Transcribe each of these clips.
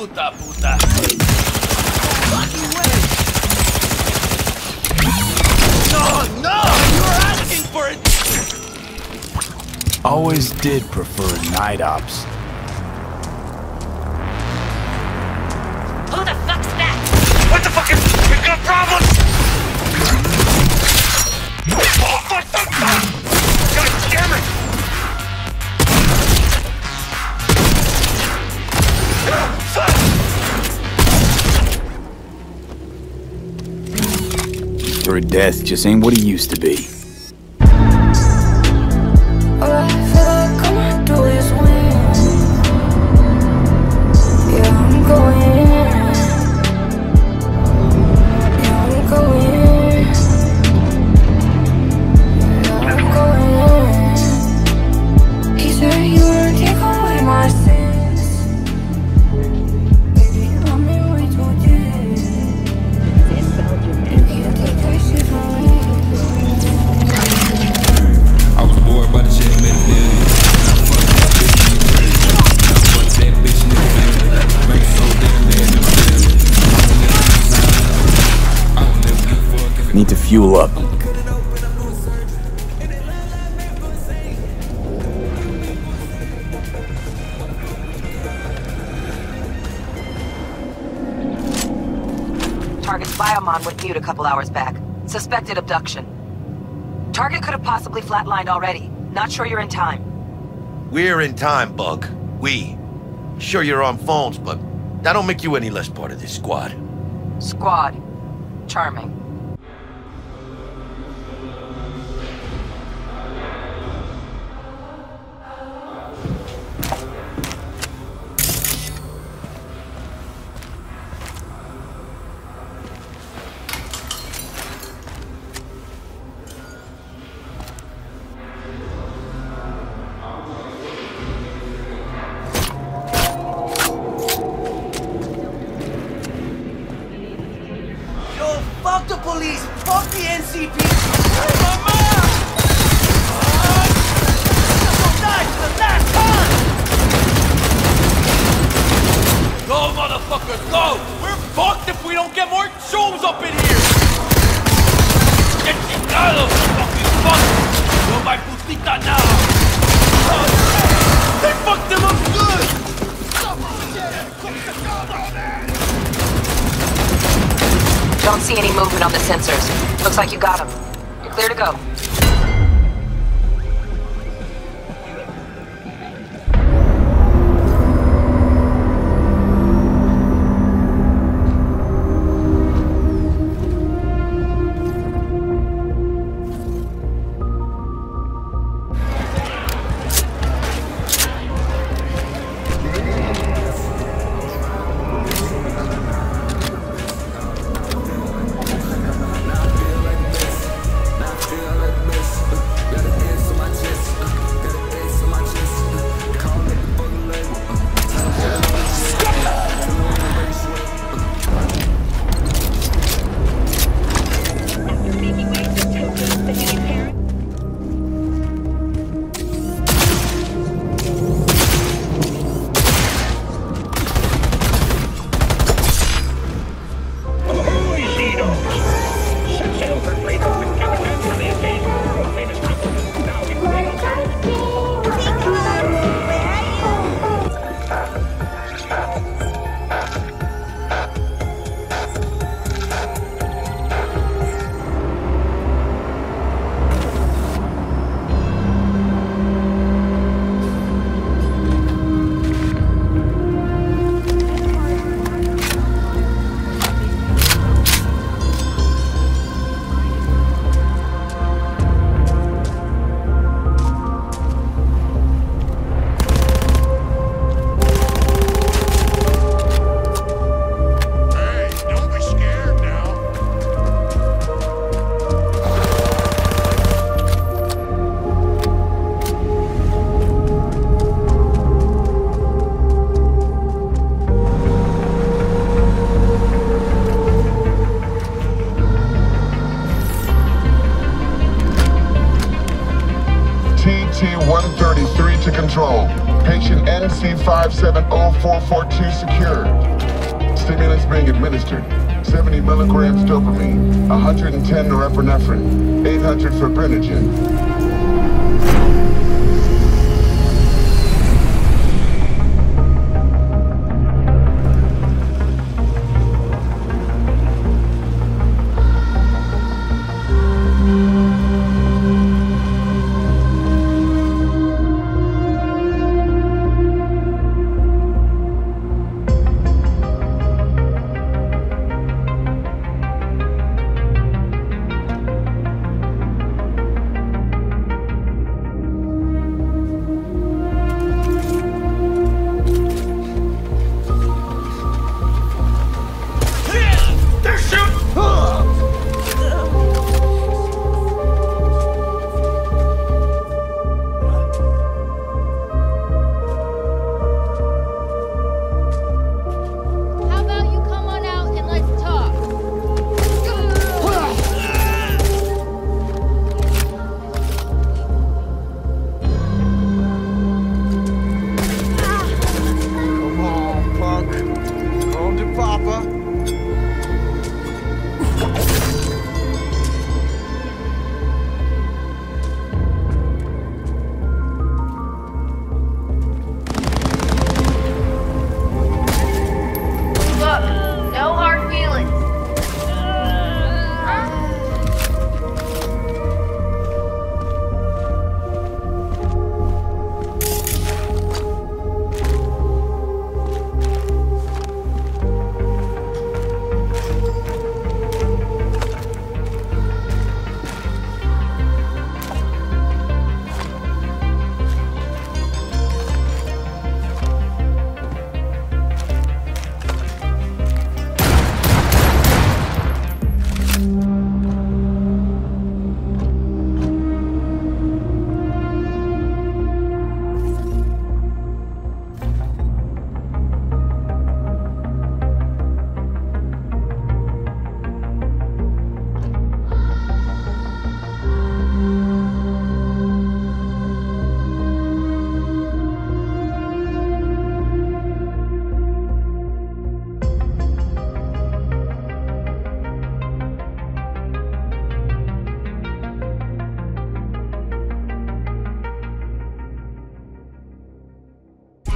puta puta. No, no! You're asking for it! Always did prefer night ops. Death just ain't what he used to be. To fuel up. Target's biomon went mute a couple hours back. Suspected abduction. Target could have possibly flatlined already. Not sure you're in time. We're in time, Bug. We. Sure you're on phones, but that don't make you any less part of this squad. Squad. Charming. They fucked if we don't get more souls up in here. Get it god. Fuck you son. No back foot it down. Fuck them up good! I don't see any movement on the sensors. Looks like you got them. You're clear to go. Control. Patient NC570442 secured. Stimulants being administered. 70 milligrams dopamine, 110 norepinephrine, 800 fibrinogen.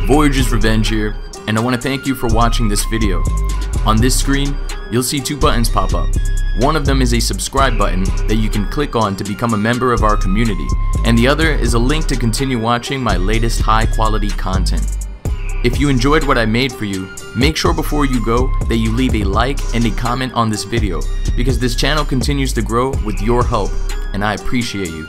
Voyager's Revenge here, and I want to thank you for watching this video. On this screen, you'll see two buttons pop up. One of them is a subscribe button that you can click on to become a member of our community, and the other is a link to continue watching my latest high quality content. If you enjoyed what I made for you, make sure before you go that you leave a like and a comment on this video, because this channel continues to grow with your help, and I appreciate you.